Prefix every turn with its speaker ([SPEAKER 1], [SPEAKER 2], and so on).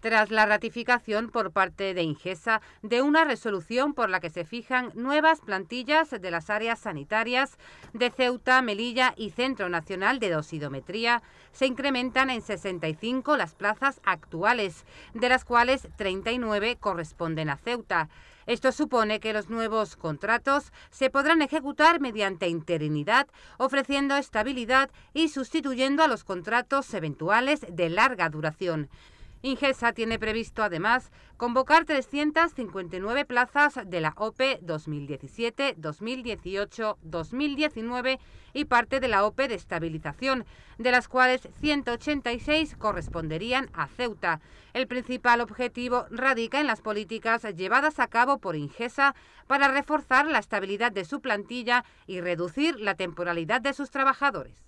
[SPEAKER 1] tras la ratificación por parte de Ingesa de una resolución por la que se fijan nuevas plantillas de las áreas sanitarias de Ceuta, Melilla y Centro Nacional de Dosidometría, se incrementan en 65 las plazas actuales, de las cuales 39 corresponden a Ceuta. Esto supone que los nuevos contratos se podrán ejecutar mediante interinidad, ofreciendo estabilidad y sustituyendo a los contratos eventuales de larga duración. Ingesa tiene previsto además convocar 359 plazas de la OPE 2017, 2018, 2019 y parte de la OPE de estabilización, de las cuales 186 corresponderían a Ceuta. El principal objetivo radica en las políticas llevadas a cabo por Ingesa para reforzar la estabilidad de su plantilla y reducir la temporalidad de sus trabajadores.